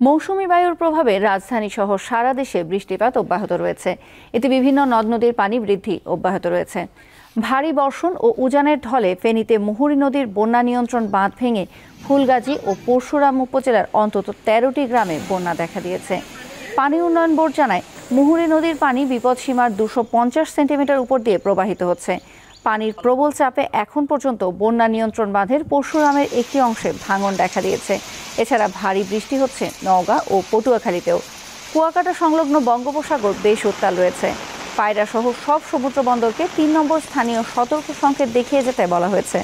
মৌসুমি বায়ুর প্রভাবে রাজধানী সহ সারা দেশে বৃষ্টিপাত অব্যাহত রয়েছে। এতে বিভিন্ন নদ নদীর পানি বৃদ্ধি অব্যাহত রয়েছে। ভারী বর্ষণ ও উজানের ঢলে ফেনীতে মুহুরী নদীর বন্যা নিয়ন্ত্রণ বাঁধ ভেঙে ফুলগাজী ও পরশুরাম উপজেলার অন্তত তেরোটি গ্রামে বন্যা দেখা দিয়েছে। পানি উন্নয়ন বোর্ড জানায়, মুহুরী নদীর পানি বিপদসীমার দুশো পঞ্চাশ সেন্টিমিটার উপর দিয়ে প্রবাহিত হচ্ছে। পানির প্রবল চাপে এখন পর্যন্ত বন্যা নিয়ন্ত্রণ বাঁধের পরশুরামের একটি অংশে ভাঙন দেখা দিয়েছে। এছাড়া ভারী বৃষ্টি হচ্ছে নওগাঁ ও পটুয়াখালীতেও। কুয়াকাটা সংলগ্ন বঙ্গোপসাগর বেশ উত্তাল রয়েছে। পায়রা সহ সব সমুদ্র বন্দরকে তিন নম্বর স্থানীয় সতর্ক সংকেত দেখিয়ে যেতে বলা হয়েছে।